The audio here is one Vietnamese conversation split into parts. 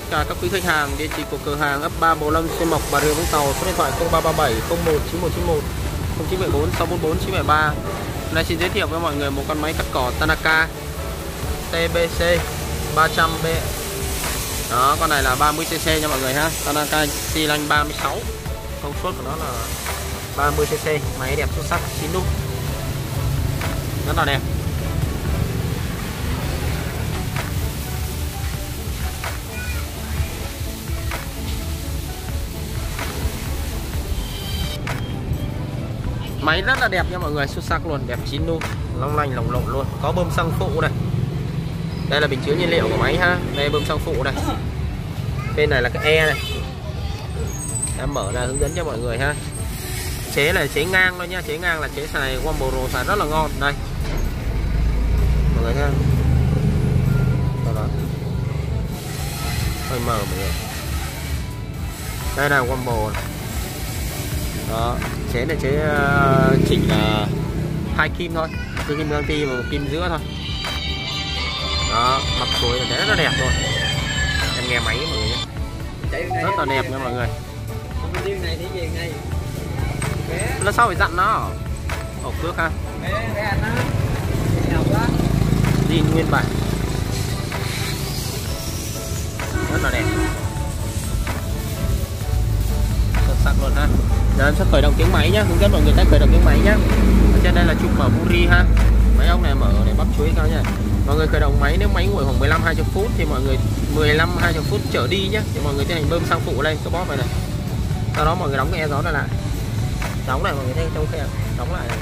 tất cả các quý khách hàng, địa chỉ của cửa hàng ấp 3 Bồ Lâm, Xuyên Mộc, Bà Rịa, Vũng Tàu, số điện thoại 0337 01 9191 0974 644 973 Hôm nay xin giới thiệu với mọi người một con máy cắt cỏ Tanaka TBC 300B đó, con này là 30cc nha mọi người ha. Tanaka xi lanh 36 công suất của nó là 30cc máy đẹp xuất sắc, chín nút. Rất là đẹp. Máy rất là đẹp nha mọi người, xuất sắc luôn, đẹp chín luôn long lanh, lồng lộn luôn. Có bơm xăng phụ này. Đây là bình chứa nhiên liệu của máy ha, đây bơm xăng phụ này. Bên này là cái e này. Em mở ra hướng dẫn cho mọi người ha. Chế là chế ngang thôi nha, chế ngang là chế xài Wamboro xài rất là ngon. Đây. Mọi người thấy không đó. Hơi mờ mọi người. Đây là Wambo đó chế này chế ờ, chỉnh là hai kim thôi. Cái kim đang ti và một kim giữa thôi. Đó mặt chuối là rất là đẹp rồi em nghe máy mọi người nhé. Rất là đẹp nha mọi người. Gì nó sao phải dặn nó. Ổ cước ha. Đi nguyên bản rất là đẹp. Xuất sắc luôn ha giờ em sẽ khởi động tiếng máy nhá. Hướng dẫn mọi người cách khởi động tiếng máy nhá. Ở trên đây là trục mở buri ha. Máy ốc này mở để bắp chuối cao nha mọi người khởi động máy, nếu máy nguội khoảng 15 20 phút thì mọi người 15 20 phút trở đi nhá. Thì mọi người tiến hành bơm xăng phụ lên cái bóp này này. Sau đó mọi người đóng cái e gió này lại. Đóng lại, mọi người thấy trong khe đóng lại. Này.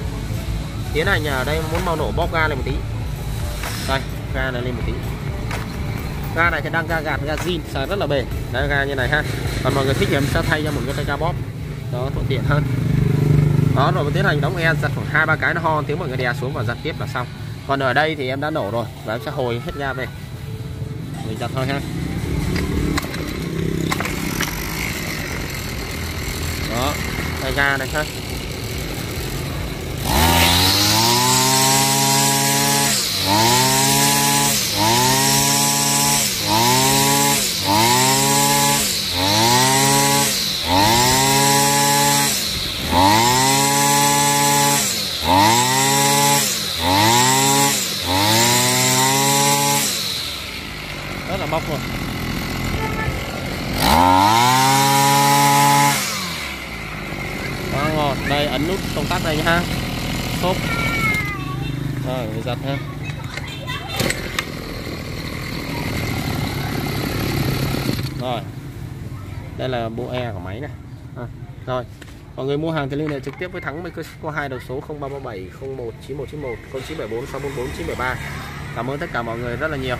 tiến hành ở đây, muốn mau nổ bóp ga này một tí. Đây, ga này lên một tí. Ga này thì đang ga gạt ga zin, xài rất là bền. Đấy, ga như này ha. Còn mọi người thích thì em sẽ thay cho một cái tay ga bóp đó, thuận tiện hơn. Đó rồi mình tiến hành đóng e giật khoảng hai ba cái nó ho, tiếng mọi người đè xuống và giật tiếp là xong. Còn ở đây thì em đã nổ rồi và em sẽ hồi hết ga về. Mình giật thôi ha. Đó đây ga này ha. Móc là luôn. Quá ngon. Đây ấn nút công tắc đây nha xốp. Rồi mình giật ha. Rồi. Đây là bộ e của máy này. À, rồi. Mọi người mua hàng thì liên hệ trực tiếp với thắng mấy có hai đầu số 0337 01 9191 0974 644 973 cảm ơn tất cả mọi người rất là nhiều.